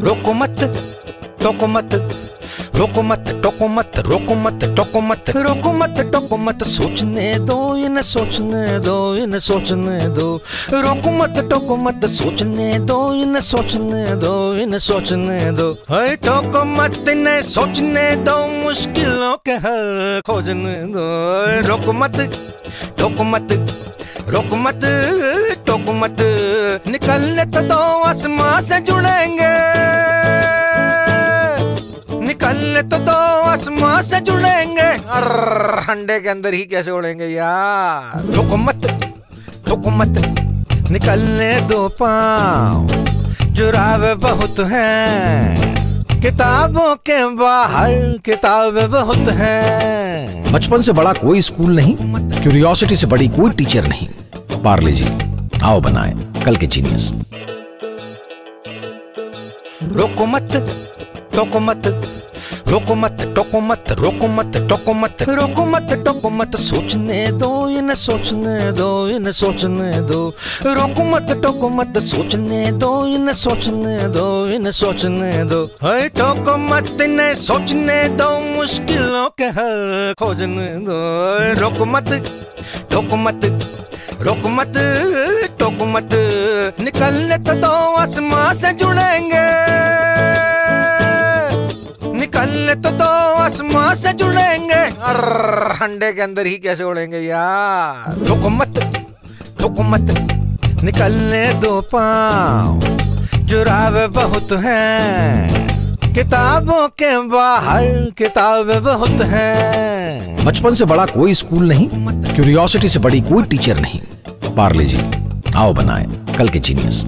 रोको मत टोको मत रोको मत टोको मत रोको मत टोको मत रोको मत टोको मत सोचने दो इन्हें सोचने दो इन्हें सोचने दो रोको मत टोको मत सोचने दो इन्हें सोचने दो इन्हें सोचने दो हाय टोको मत इन्हें सोचने दो मुश्किलों के हल खोजने दो रोको मत टोको मत रोक मत टोक मत। निकलने तो दो आसमां से जुड़ेंगे। निकलने तो दो आसमां से जुड़ेंगे। अंडे के अंदर ही कैसे उड़ेंगे यार? रोको मत टोको मत। निकलने दो पाँव। जुरावे बहुत हैं। किताबों के बाहर किताबें बहुत हैं। बचपन से बड़ा कोई स्कूल नहीं क्यूरियोसिटी से बड़ी कोई टीचर नहीं। पार्ले जी। आओ बनाए। कल के जीनियस रोको मत, टोको मत, रोको मत, टोको मत, रोको मत, टोको मत, रोको मत, टोको मत, सोचने दो इन्हें सोचने दो इन्हें सोचने दो। रोको मत, टोको मत, सोचने दो इन्हें सोचने दो इन्हें सोचने दो। हाय, टोको मत इन्हें सोचने दो, मुश्किलों के हल खोजने दो। रोको मत, टोको मत रोक मत, टोक मत, निकलने तो दो आसमां से जुड़ेंगे। निकलने तो दो आसमां से जुड़ेंगे। अंडे के अंदर ही कैसे उड़ेंगे यार? रोको मत टोको मत, निकलने दो पाँव जुरावे बहुत हैं। किताबों के बाहर किताबें बहुत हैं। बचपन से बड़ा कोई स्कूल नहीं क्यूरियोसिटी से बड़ी कोई टीचर नहीं। पार्ले जी, आओ बनाए, कल के जीनियस